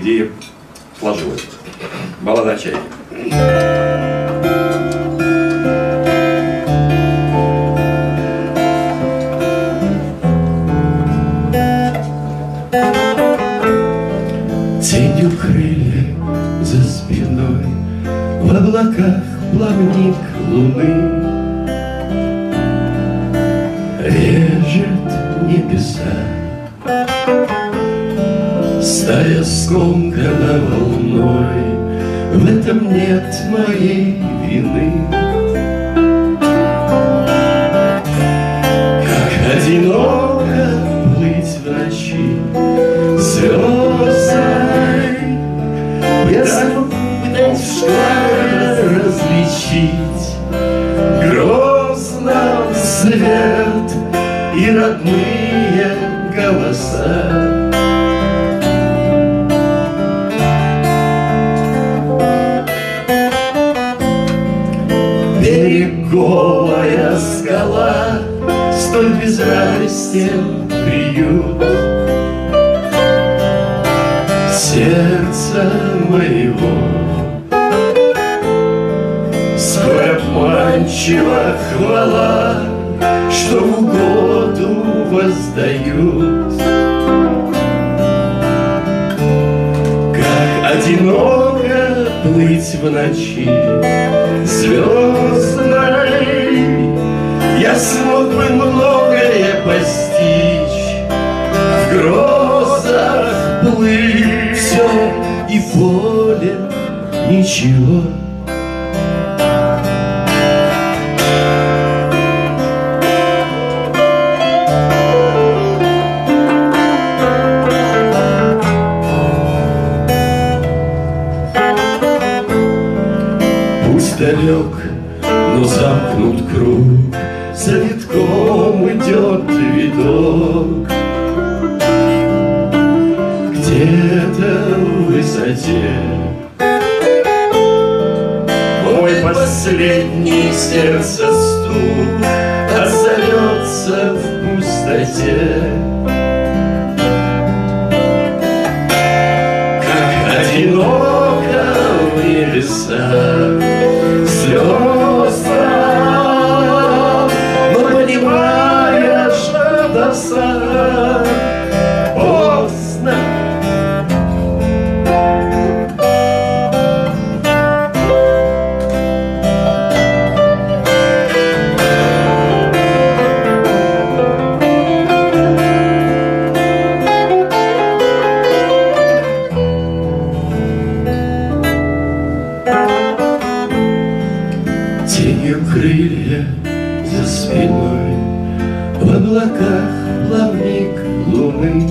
идея сложилась. Баллада чайки. Тенью крылья за спиной В облаках плавник луны Режет небеса Стая скомкана волной В этом нет моей вины. Как одиноко плыть в ночи звездой Я пытаюсь различить Грозно свет и родные голоса скала Столь безрадостен приют. Сердца моего Скоро обманчива хвала Что в угоду воздают. Как одиноко плыть в ночи звездной Я смог бы многое постичь. В грозах плыть Все и поле ничего. Пусть далек, но замкнут круг. За витком идет видок. Где-то в высоте. Мой последний сердце стук Отзовется в пустоте. Как одиноко в небесах радостно, поздно. Тенью крылья за спиной В облаках плавник луны